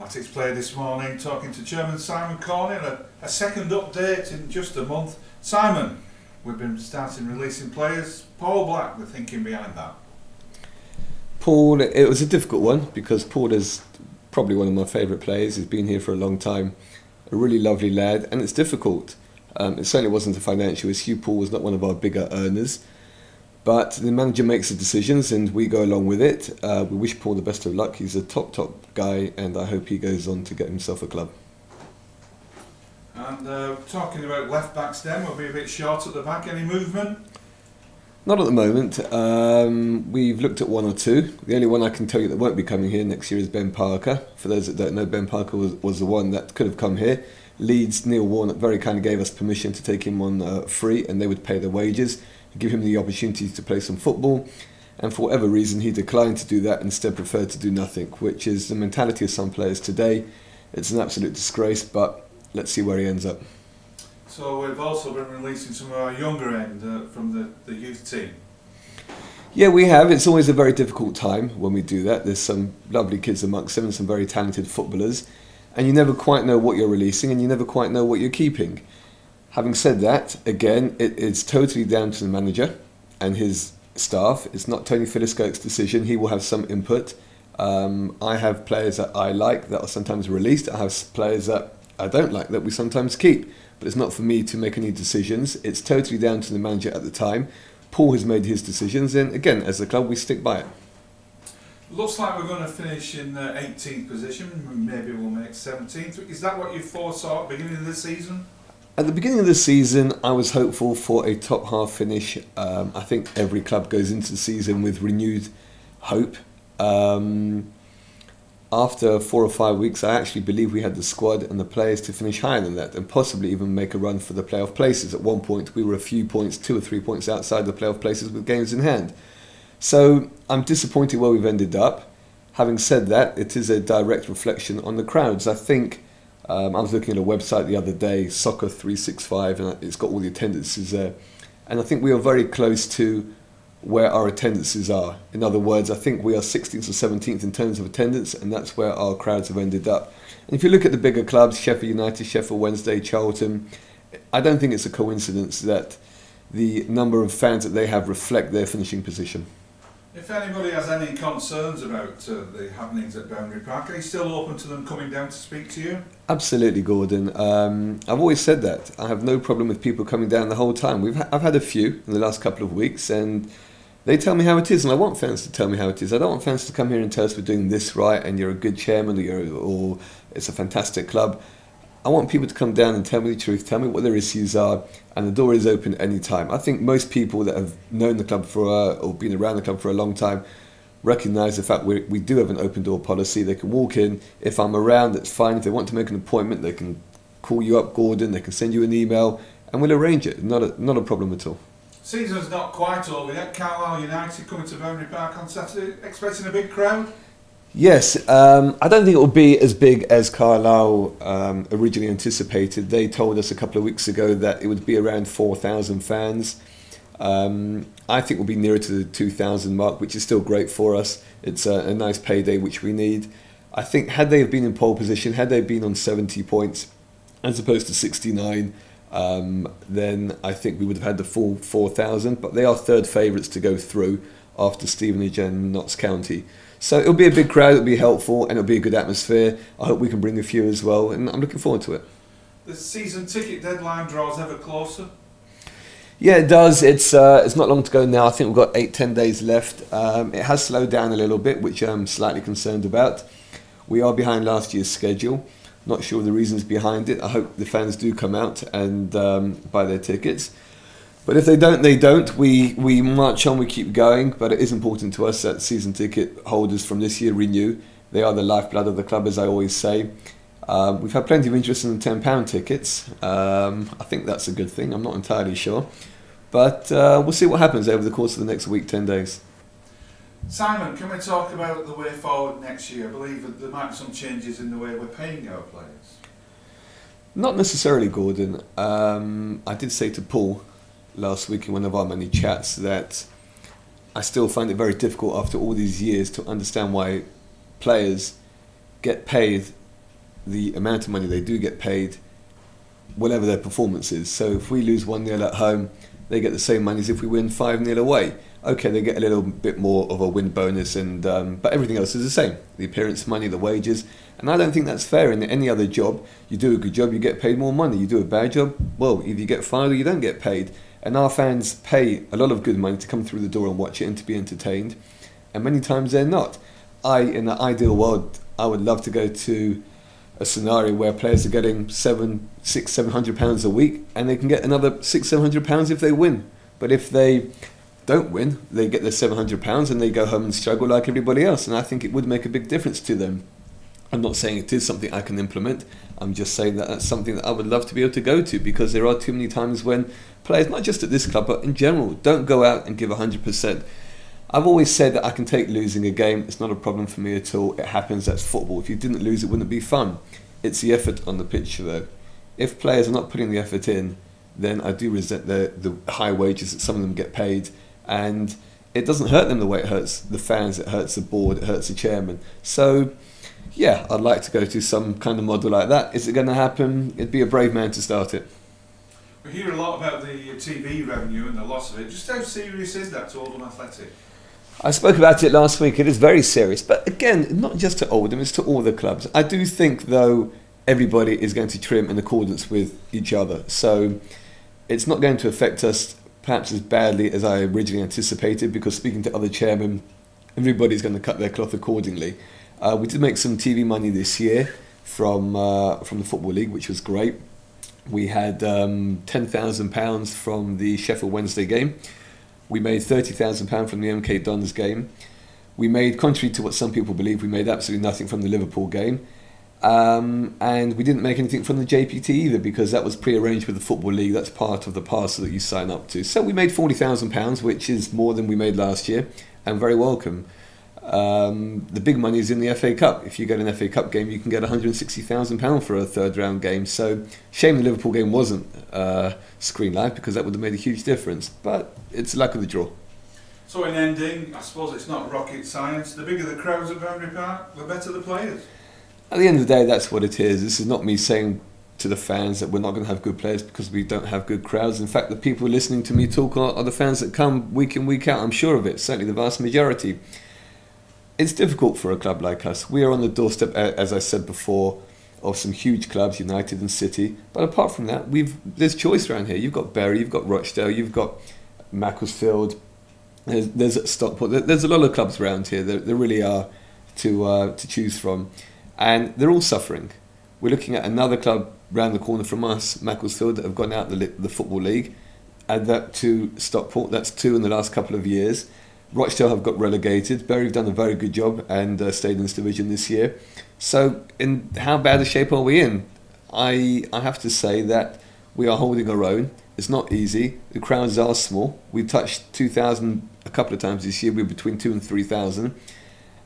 Athletics Player this morning talking to Chairman Simon Corney, a, a second update in just a month. Simon, we've been starting releasing players. Paul Black, the thinking behind that. Paul, it was a difficult one because Paul is probably one of my favourite players. He's been here for a long time, a really lovely lad, and it's difficult. Um, it certainly wasn't a financial issue. Hugh Paul was not one of our bigger earners. But the manager makes the decisions and we go along with it. Uh, we wish Paul the best of luck. He's a top, top guy and I hope he goes on to get himself a club. And uh, talking about left backs then, we'll be a bit short at the back. Any movement? Not at the moment. Um, we've looked at one or two. The only one I can tell you that won't be coming here next year is Ben Parker. For those that don't know, Ben Parker was, was the one that could have come here. Leeds, Neil Warnock very kindly gave us permission to take him on uh, free and they would pay the wages give him the opportunity to play some football. And for whatever reason, he declined to do that, instead preferred to do nothing, which is the mentality of some players today. It's an absolute disgrace, but let's see where he ends up. So we've also been releasing some of our younger end uh, from the, the youth team. Yeah, we have. It's always a very difficult time when we do that. There's some lovely kids amongst them and some very talented footballers. And you never quite know what you're releasing and you never quite know what you're keeping. Having said that, again, it is totally down to the manager and his staff. It's not Tony Philliskirk's decision. He will have some input. Um, I have players that I like that are sometimes released. I have players that I don't like that we sometimes keep. But it's not for me to make any decisions. It's totally down to the manager at the time. Paul has made his decisions, and again, as a club, we stick by it. Looks like we're going to finish in the 18th position. Maybe we'll make 17th. Is that what you foresaw at the beginning of the season? At the beginning of the season, I was hopeful for a top half finish. Um, I think every club goes into the season with renewed hope. Um, after four or five weeks, I actually believe we had the squad and the players to finish higher than that and possibly even make a run for the playoff places. At one point, we were a few points, two or three points outside the playoff places with games in hand. So I'm disappointed where we've ended up. Having said that, it is a direct reflection on the crowds. I think um, I was looking at a website the other day, Soccer 365, and it's got all the attendances there. And I think we are very close to where our attendances are. In other words, I think we are 16th or 17th in terms of attendance, and that's where our crowds have ended up. And if you look at the bigger clubs, Sheffield United, Sheffield Wednesday, Charlton, I don't think it's a coincidence that the number of fans that they have reflect their finishing position. If anybody has any concerns about uh, the happenings at Boundary Park, are you still open to them coming down to speak to you? Absolutely, Gordon. Um, I've always said that. I have no problem with people coming down the whole time. We've ha- I've had a few in the last couple of weeks, and they tell me how it is, and I want fans to tell me how it is. I don't want fans to come here and tell us we're doing this right, and you're a good chairman, or, or it's a fantastic club. I want people to come down and tell me the truth, tell me what their issues are, and the door is open any time. I think most people that have known the club for a, or been around the club for a long time recognise the fact we, we do have an open door policy. They can walk in. If I'm around, that's fine. If they want to make an appointment, they can call you up, Gordon. They can send you an email, and we'll arrange it. Not a, not a problem at all. Season's not quite over yet. Carlisle United coming to Boundary Park on Saturday. Expecting a big crowd. Yes, um, I don't think it will be as big as Carlisle um, originally anticipated. They told us a couple of weeks ago that it would be around 4,000 fans. Um, I think we'll be nearer to the 2,000 mark, which is still great for us. It's a, a, nice payday, which we need. I think had they have been in pole position, had they been on 70 points as opposed to 69, um, then I think we would have had the full 4,000. But they are third favourites to go through after Stevenage and Notts County. So it'll be a big crowd, it'll be helpful, and it'll be a good atmosphere. I hope we can bring a few as well, and I'm looking forward to it. The season ticket deadline draws ever closer. Yeah, it does. It's uh, it's not long to go now. I think we've got eight, ten days left. Um, it has slowed down a little bit, which I'm slightly concerned about. We are behind last year's schedule. Not sure the reasons behind it. I hope the fans do come out and um, buy their tickets. But if they don't, they don't. We we march on, we keep going. But it is important to us that season ticket holders from this year renew. They are the lifeblood of the club, as I always say. Um, we've had plenty of interest in the ten pound tickets. Um, I think that's a good thing. I'm not entirely sure, but uh, we'll see what happens over the course of the next week, ten days. Simon, can we talk about the way forward next year? I believe that there might be some changes in the way we're paying our players. Not necessarily, Gordon. Um, I did say to Paul last week in one of our many chats that I still find it very difficult after all these years to understand why players get paid the amount of money they do get paid, whatever their performance is. So if we lose 1 0 at home, they get the same money as if we win 5 0 away. Okay, they get a little bit more of a win bonus, and um, but everything else is the same the appearance money, the wages. And I don't think that's fair in any other job. You do a good job, you get paid more money. You do a bad job, well, either you get fired or you don't get paid. And our fans pay a lot of good money to come through the door and watch it and to be entertained. And many times they're not. I, in the ideal world, I would love to go to a scenario where players are getting seven, six, seven hundred pounds a week, and they can get another six, seven hundred pounds if they win. But if they don't win, they get their seven hundred pounds and they go home and struggle like everybody else. And I think it would make a big difference to them. I'm not saying it is something I can implement. I'm just saying that that's something that I would love to be able to go to because there are too many times when players, not just at this club but in general, don't go out and give hundred percent. I've always said that I can take losing a game. It's not a problem for me at all. It happens. That's football. If you didn't lose, it wouldn't be fun. It's the effort on the pitch, though. If players are not putting the effort in, then I do resent the the high wages that some of them get paid, and it doesn't hurt them the way it hurts the fans. It hurts the board. It hurts the chairman. So, yeah, I'd like to go to some kind of model like that. Is it going to happen? It'd be a brave man to start it. We hear a lot about the TV revenue and the loss of it. Just how serious is that to Oldham Athletic? I spoke about it last week. It is very serious, but again, not just to Oldham, it's to all the clubs. I do think, though, everybody is going to trim in accordance with each other. So it's not going to affect us perhaps as badly as I originally anticipated because speaking to other chairmen, everybody's going to cut their cloth accordingly. Uh, we did make some TV money this year from uh, from the Football League, which was great. We had um, £10,000 from the Sheffield Wednesday game we made £30,000 from the MK Dons game. We made, contrary to what some people believe, we made absolutely nothing from the Liverpool game. Um, and we didn't make anything from the JPT either because that was pre-arranged with the Football League. That's part of the parcel that you sign up to. So we made £40,000, which is more than we made last year, and very welcome. Um, the big money is in the FA Cup. If you get an FA Cup game, you can get £160,000 for a third round game. So, shame the Liverpool game wasn't uh, screen live because that would have made a huge difference. But it's luck of the draw. So, in ending, I suppose it's not rocket science. The bigger the crowds at Boundary Park, the better the players. At the end of the day, that's what it is. This is not me saying to the fans that we're not going to have good players because we don't have good crowds. In fact, the people listening to me talk are, are the fans that come week in, week out. I'm sure of it, certainly the vast majority it's difficult for a club like us. We are on the doorstep, as I said before, of some huge clubs, United and City. But apart from that, we've there's choice around here. You've got Bury, you've got Rochdale, you've got Macclesfield. There's, there's Stockport. There's a lot of clubs around here. There, there really are to uh, to choose from, and they're all suffering. We're looking at another club round the corner from us, Macclesfield, that have gone out the the football league. Add that to Stockport. That's two in the last couple of years. Rochdale have got relegated. Bury have done a very good job and uh, stayed in this division this year. So, in how bad a shape are we in? I I have to say that we are holding our own. It's not easy. The crowds are small. We touched 2,000 a couple of times this year. We're between two and 3,000,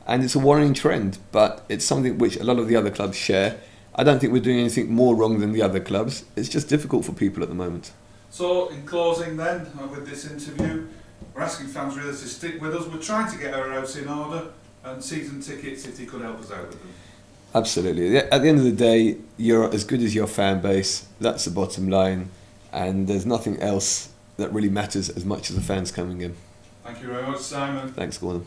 and it's a worrying trend. But it's something which a lot of the other clubs share. I don't think we're doing anything more wrong than the other clubs. It's just difficult for people at the moment. So, in closing, then, uh, with this interview. We're asking fans really to stick with us. We're trying to get our house in order and season tickets if they could help us out with them. Absolutely. At the end of the day, you're as good as your fan base. That's the bottom line. And there's nothing else that really matters as much as the fans coming in. Thank you very much, Simon. Thanks, Gordon.